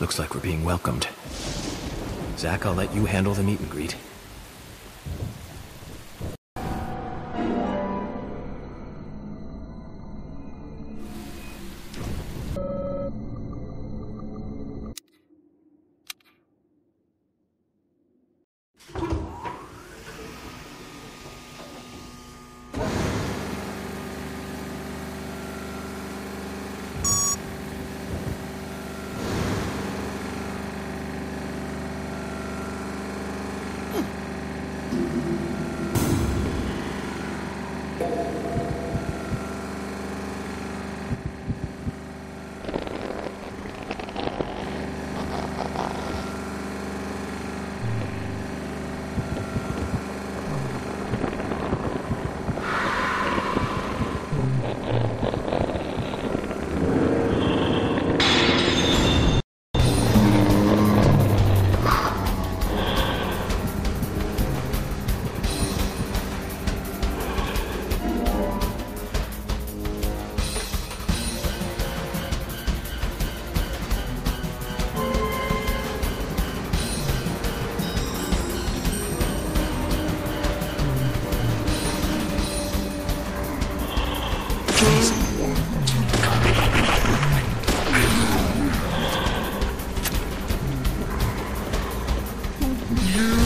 Looks like we're being welcomed. Zack, I'll let you handle the meet and greet. 何? You.